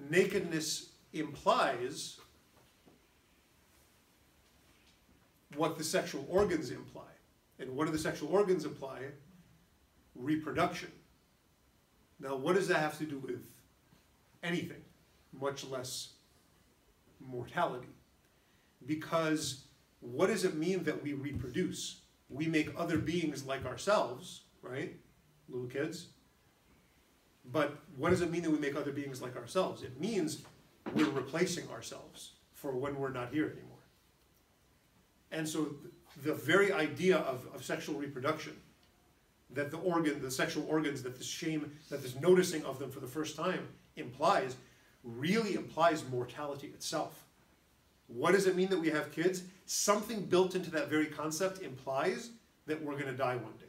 nakedness implies what the sexual organs imply. And what do the sexual organs imply? Reproduction. Now, what does that have to do with anything, much less mortality? Because what does it mean that we reproduce? We make other beings like ourselves, right? Little kids. But what does it mean that we make other beings like ourselves? It means we're replacing ourselves for when we're not here anymore. And so the very idea of, of sexual reproduction, that the organ, the sexual organs, that this shame, that this noticing of them for the first time implies, really implies mortality itself. What does it mean that we have kids? Something built into that very concept implies that we're going to die one day.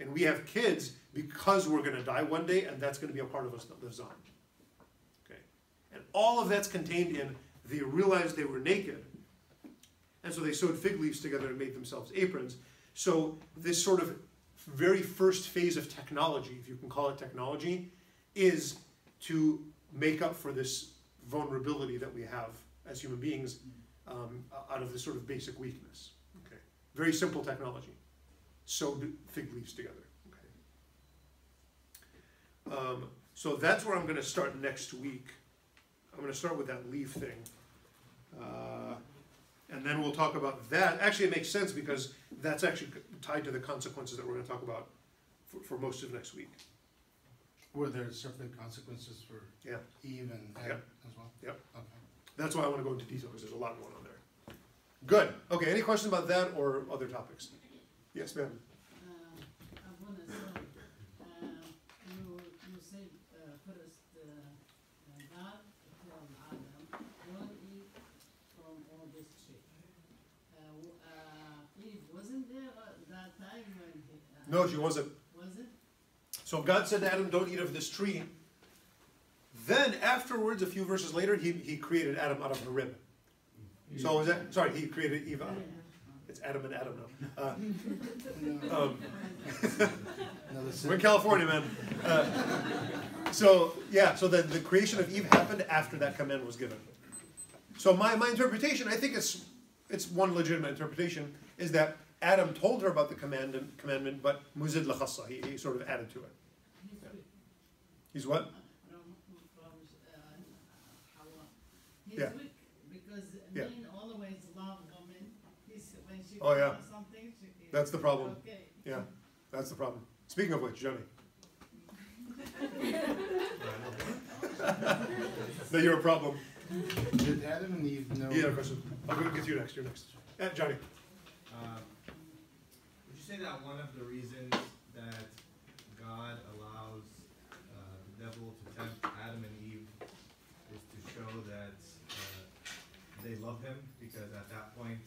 And we have kids because we're going to die one day, and that's going to be a part of us that lives on. Okay? And all of that's contained in they realized they were naked, and so they sewed fig leaves together and made themselves aprons. So, this sort of very first phase of technology, if you can call it technology, is to make up for this vulnerability that we have as human beings um, out of this sort of basic weakness. Okay, very simple technology. Sewed fig leaves together. Okay. Um, so that's where I'm going to start next week. I'm going to start with that leaf thing. Uh, and then we'll talk about that. Actually, it makes sense because that's actually tied to the consequences that we're going to talk about for, for most of next week. Were there separate consequences for Yeah. Eve and. Adam as well? Yep. Okay. That's why I wanna go into detail, because there's a lot going on there. Good, okay, any questions about that or other topics? Yes, ma'am? Uh, I wanna say, uh, you, you said, uh, first, God told Adam, don't eat from all this tree. W- Eve wasn't there uh, that time when he, No, she wasn't. was it? So God said to Adam, don't eat of this tree. Then afterwards, a few verses later, he, he created Adam out of her rib. So is that, sorry, he created Eve out of, it's Adam and Adam now. Uh, *laughs* *laughs* No, um, We're in California, man. Uh, so yeah, so the, the creation of Eve happened after that command was given. So my, my interpretation, I think it's it's one legitimate interpretation, is that Adam told her about the command commandment, but muzid lachassa, he, he sort of added to it. He's. He's what? From, from, uh, Hawa. He's Yeah. weak because Yeah. men always love women. He's, Oh, yeah. does something, she. That's the problem. Okay. Yeah, that's the problem. Speaking of which, Johnny. that *laughs* you're a problem. Did Adam and Eve know? You had a question. I'll go get to you next. You're next. Uh, Johnny. Uh, Would you say that one of the reasons that God allows uh, the devil to tempt Adam and Eve is to show that uh, they love him? Because at that point,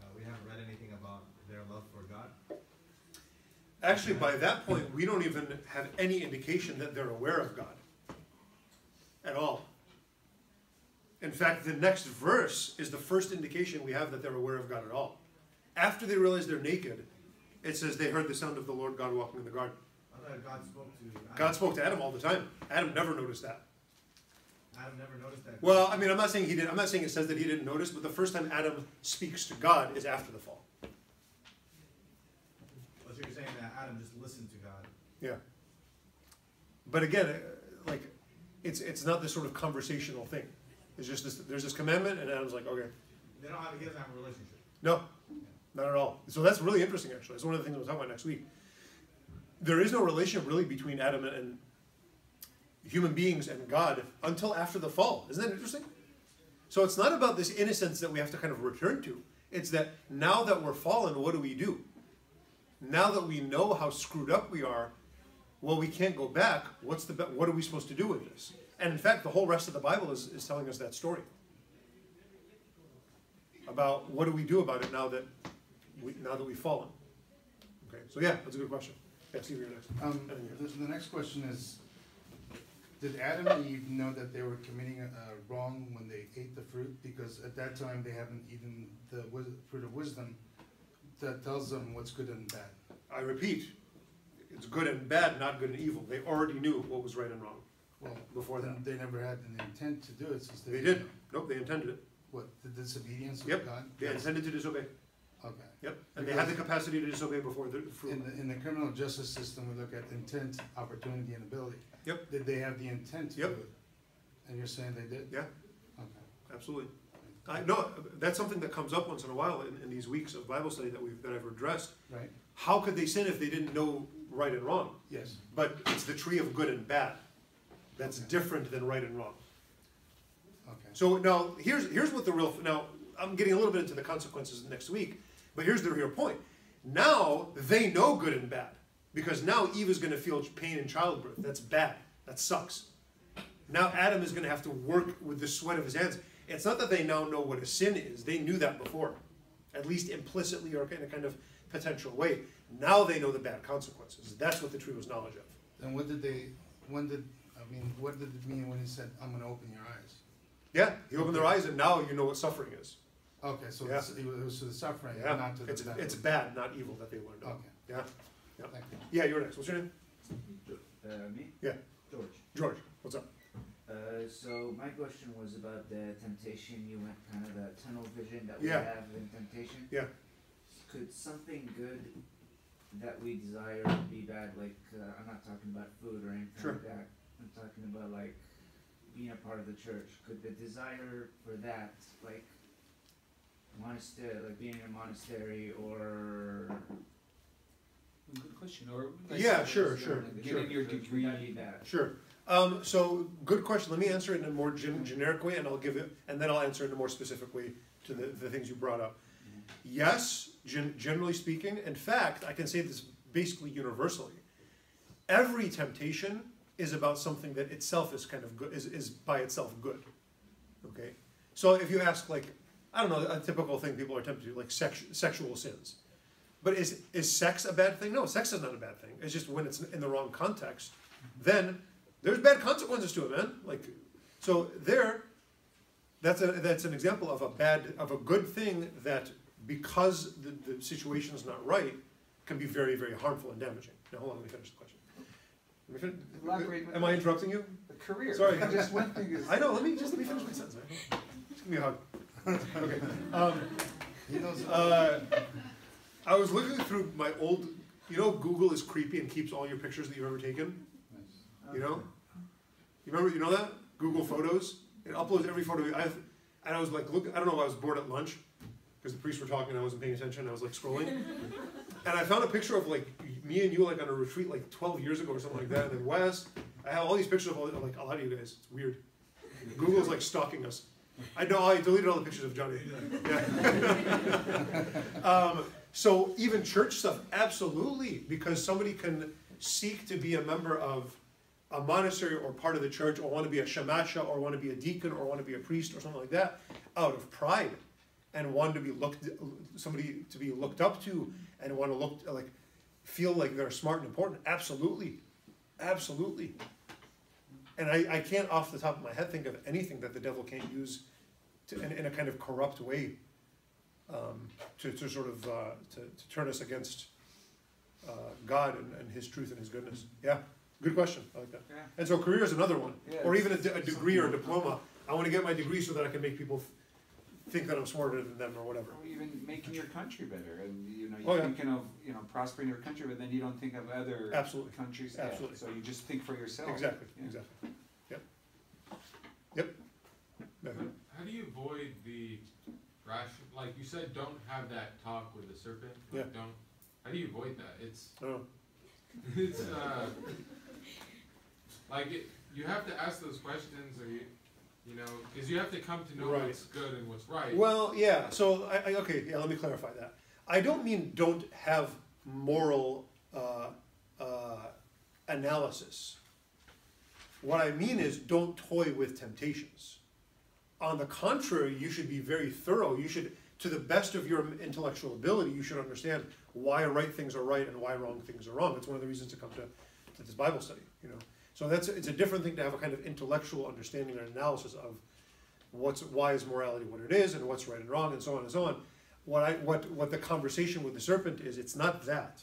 uh, we haven't read anything about their love for God. Actually, by that point, we don't even have any indication that they're aware of God at all. In fact, the next verse is the first indication we have that they're aware of God at all. After they realize they're naked, it says they heard the sound of the Lord God walking in the garden. God spoke to Adam. God spoke to Adam all the time. Adam never noticed that. Adam never noticed that. Well, I mean, I'm not saying he did. I'm not saying it says that he didn't notice, but the first time Adam speaks to God is after the fall. Saying that Adam just listened to God. Yeah. But again, uh, like, it's it's not this sort of conversational thing. It's just this. There's this commandment, and Adam's like, okay, They don't have, he doesn't have a relationship. no, not at all. So that's really interesting. Actually, that's one of the things we'll talk about next week. There is no relationship really between Adam and, and human beings and God until after the fall. Isn't that interesting? So it's not about this innocence that we have to kind of return to. It's that now that we're fallen, what do we do? Now that we know how screwed up we are, well, we can't go back. What's the what are we supposed to do with this? And in fact, the whole rest of the Bible is, is telling us that story about what do we do about it now that we, now that we've fallen. Okay, so yeah, that's a good question. Yeah, Steve, next. Um, I think you're- the, the next question is, did Adam and Eve know that they were committing a, a wrong when they ate the fruit? Because at that time, they haven't eaten the fruit of wisdom that tells them what's good and bad. I repeat, it's good and bad, not good and evil. They already knew what was right and wrong Well, before that. then they never had an intent to do it since they. They didn't Nope, they intended it. What, the disobedience of Yep. God? They intended to disobey. Okay. Yep, and they had the capacity to disobey before the. In the, in the criminal justice system, we look at intent, opportunity, and ability. Yep. Did they have the intent to do Yep. it? And you're saying they did? Yeah, Okay. absolutely. I know that's something that comes up once in a while in, in these weeks of Bible study that we've that I've addressed. Right? How could they sin if they didn't know right and wrong? Yes. But it's the tree of good and bad. That's Okay. different than right and wrong. Okay. So now here's here's what the real now I'm getting a little bit into the consequences next week, but here's the real point. Now they know good and bad because now Eve is going to feel pain in childbirth. That's bad. That sucks. Now Adam is going to have to work with the sweat of his hands. It's not that they now know what a sin is. They knew that before, at least implicitly or in a kind of potential way. Now they know the bad consequences. That's what the tree was knowledge of. And what did they, when did, I mean, what did it mean when he said, I'm gonna open your eyes? Yeah, he opened their eyes, and now you know what suffering is. Okay, so Yeah. it's- it was to the suffering, Yeah, not to the it's, benefit. it's bad, not evil, that they learned. of. Okay, Yeah, yeah. thank you. Yeah, you're next. What's your name? Uh, me? Yeah. George. George. What's up? Uh, so my question was about the temptation. You went kind of the tunnel vision that we Yeah. have in temptation. Yeah. Could something good that we desire be bad? Like uh, I'm not talking about food or anything Sure. like that. I'm talking about like being a part of the church. Could the desire for that, like monastery, like being in a monastery or Good question, or. Yeah, sure, sure, Getting sure. your Would degree. that be bad? Sure. Um, so, good question. Let me answer it in a more gen- generic way, and I'll give it, and then I'll answer it in a more specific way to the, the things you brought up. Yes, gen- generally speaking. In fact, I can say this basically universally. Every temptation is about something that itself is kind of good, is, is by itself good. Okay? So if you ask, like, I don't know, a typical thing people are tempted to, like sex- sexual sins. But is, is sex a bad thing? No, sex is not a bad thing. It's just when it's in the wrong context, then there's bad consequences to it, man. Like, so there, that's a that's an example of a bad of a good thing that because the, the situation is not right can be very very harmful and damaging. Now hold on, let me finish the question. Let me fin- Am I interrupting you? A career. Sorry. Just one thing is. I know. Let me just let me finish my sentence. man. Just give me a hug. okay. Um, uh, I was looking through my old. You know, Google is creepy and keeps all your pictures that you've ever taken. You know? You remember? You know that Google Photos? It uploads every photo. I have, and I was like, look. I don't know. I was bored at lunch because the priests were talking. and I wasn't paying attention. I was like scrolling, *laughs* and I found a picture of like me and you like on a retreat like 12 years ago or something like that in the West. I have all these pictures of all, like a lot of you guys. It's weird. Google's like stalking us. I know. I deleted all the pictures of Johnny. Yeah. *laughs* um, so even church stuff, absolutely, because somebody can seek to be a member of a monastery or part of the church, or want to be a shamasha, or want to be a deacon, or want to be a priest, or something like that, out of pride, and want to be looked, somebody to be looked up to, and want to look like, feel like they're smart and important. Absolutely, absolutely. And I, I can't off the top of my head think of anything that the devil can't use to, in, in a kind of corrupt way um, to, to sort of uh, to, to turn us against uh, God and, and His truth and His goodness. Yeah, good question. I like that. Yeah. And so career is another one, Yeah, or even a, de- a degree or a diploma. I want to get my degree so that I can make people think that I'm smarter than them or whatever. Or even making your country better, and you know, Oh, you're yeah. thinking of, you know, prospering your country, but then you don't think of other Absolutely. countries. Yeah, Absolutely. So you just think for yourself. Exactly. Yeah. Exactly. Yep. Yep. Yeah. How do you avoid the ration, like you said, don't have that talk with the serpent, like, Yeah. don't, how do you avoid that? It's, Oh. *laughs* it's, uh, like, it, you have to ask those questions, or you, you know, cause you have to come to know Right. what's good and what's right. Well, yeah. So I, I okay. Yeah. Let me clarify that. I don't mean don't have moral uh, uh, analysis. What I mean is don't toy with temptations. On the contrary, you should be very thorough. You should, to the best of your intellectual ability, you should understand why right things are right and why wrong things are wrong. It's one of the reasons to come to, to this Bible study. You know, so that's it's a different thing to have a kind of intellectual understanding and analysis of what's why is morality what it is and what's right and wrong and so on and so on. What I what what the conversation with the serpent is, it's not that.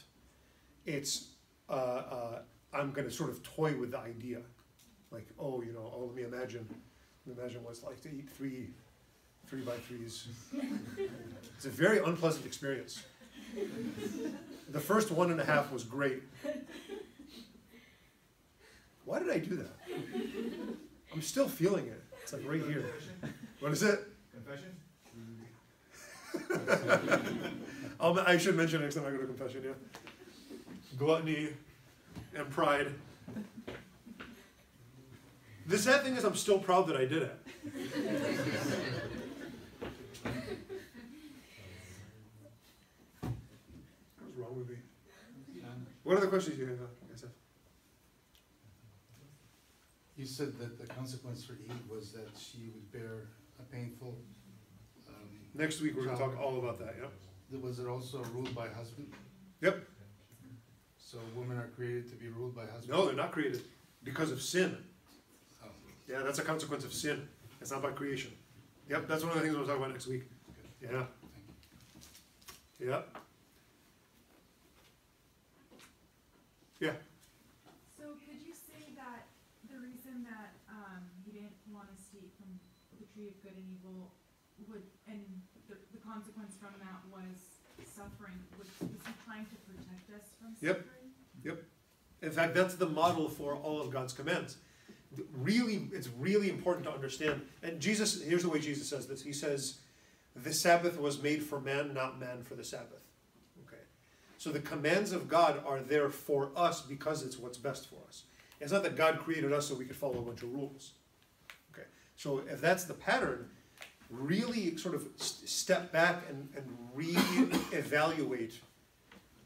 It's uh, uh, I'm going to sort of toy with the idea, like oh you know oh let me imagine, let me imagine what it's like to eat three, three by threes. *laughs* it's a very unpleasant experience. The first one and a half was great. Why did I do that? I'm still feeling it. It's like right here. What is it? Confession? *laughs* I'll, I should mention next time I go to confession, yeah. Gluttony and pride. The sad thing is, I'm still proud that I did it. What's wrong with me? What other questions do you have, uh, SF? You said that the consequence for Eve was that she would bear a painful, um, Next week, we're gonna talk all about that, yeah? was it also ruled by husband? Yep. So women are created to be ruled by husband? No, they're not created because of sin. Oh, Yeah, that's a consequence of sin. It's not by creation. Yep, that's one of the things we'll talk about next week. okay, Yeah, thank you. yeah. Yeah, So could you say that the reason that, um, he didn't want us to eat from the tree of good and evil would, and the, the consequence from that was suffering, was, was he trying to protect us from Yep. suffering? Yep. In fact, that's the model for all of God's commands. Really, it's really important to understand. And Jesus, here's the way Jesus says this. He says, "The Sabbath was made for man, not man for the Sabbath." Okay. So the commands of God are there for us because it's what's best for us. It's not that God created us so we could follow a bunch of rules. So if that's the pattern, really sort of s- step back and, and re-evaluate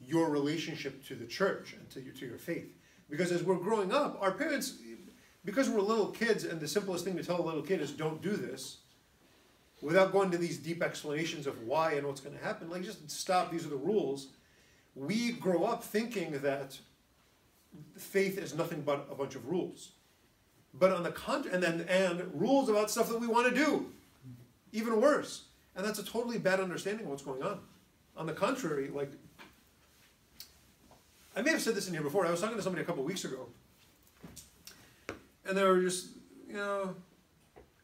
your relationship to the church and to your, to your faith. Because as we're growing up, our parents, because we're little kids, and the simplest thing to tell a little kid is don't do this, without going to these deep explanations of why and what's going to happen, like just stop, these are the rules. We grow up thinking that faith is nothing but a bunch of rules. But on the contrary, and then and rules about stuff that we want to do, even worse. And that's a totally bad understanding of what's going on. On the contrary, like I may have said this in here before. I was talking to somebody a couple weeks ago, and they were just, you know,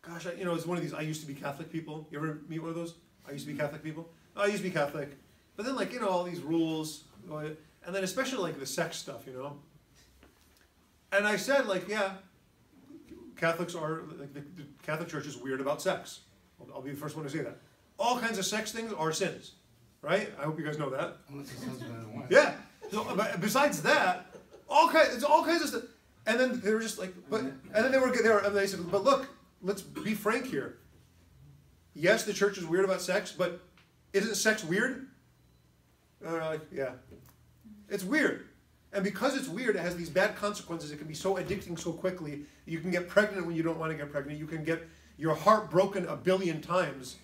gosh, I, you know, it's one of these I used to be Catholic people. You ever meet one of those? I used to be Catholic people. Oh, I used to be Catholic, but then like you know all these rules, and then especially like the sex stuff, you know. And I said like, yeah, Catholics are like the, the Catholic Church is weird about sex. I'll, I'll be the first one to say that. All kinds of sex things are sins, right? I hope you guys know that. Unless it's husband and wife. Yeah. So, uh, but besides that, all kinds, it's all kinds of stuff. And then they were just like, but, and then they were there, and they said, but look, let's be frank here. Yes, the church is weird about sex, but isn't sex weird? And they're like, yeah, it's weird. And because it's weird, it has these bad consequences. It can be so addicting so quickly. You can get pregnant when you don't want to get pregnant. You can get your heart broken a billion times.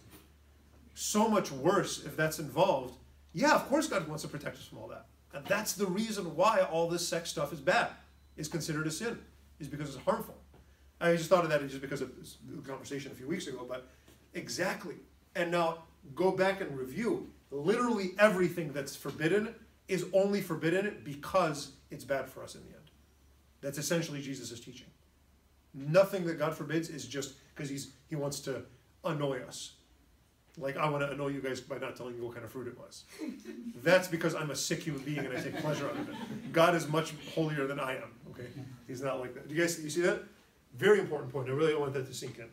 So much worse if that's involved. Yeah, of course God wants to protect us from all that. And that's the reason why all this sex stuff is bad, is considered a sin, is because it's harmful. I just thought of that just because of this conversation a few weeks ago, but exactly. And now go back and review. Literally everything that's forbidden is only forbidden because it's bad for us in the end. That's essentially Jesus' teaching. Nothing that God forbids is just because he's he wants to annoy us. Like I want to annoy you guys by not telling you what kind of fruit it was. *laughs* That's because I'm a sick human being and I take pleasure out of it. God is much holier than I am. Okay, He's not like that. Do you guys you see that? Very important point. I really want that to sink in.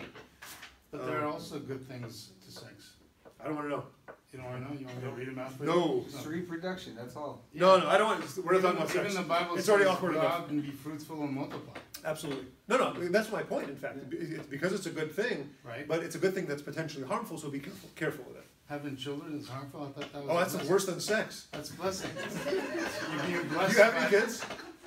But there are Um, also good things to sex. I don't want to know. You don't wanna know? You wanna go read them out for you? No. It's reproduction, that's all. No, no, I don't want. We're not talking about sex. Even the Bible It's says already go awkward enough. out and be fruitful and multiply, Absolutely. No, no. That's my point. In fact, it's because it's a good thing, right? but it's a good thing that's potentially harmful. So be careful, careful with it. Having children is harmful, I thought that was. Oh, a that's blessing. worse than sex. That's a blessing. *laughs* You're being Do blessed. you have by- any kids?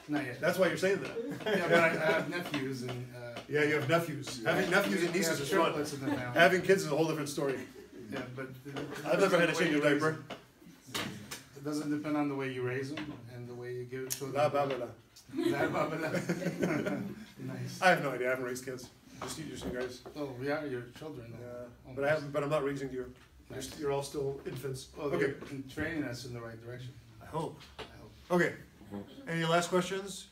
Not yet. That's why you're saying that. Yeah, but I I have nephews and, uh. Yeah, you have nephews. Having nephews and we nieces have is fun. triplets in the family. Having kids is a whole different story. Yeah, but. I've never had to the way change a you raise diaper. It doesn't depend on the way you raise them and the way you give. Blah, blah, blah, blah. Blah, blah, blah. Nice. I have no idea. I haven't raised kids. Just you, just you guys. Oh, we are your children. Yeah, but I haven't. But I'm not raising you. You're, Nice. st- you're all still infants. Well, Okay. they're training us in the right direction, I hope. I hope. Okay. Any last questions?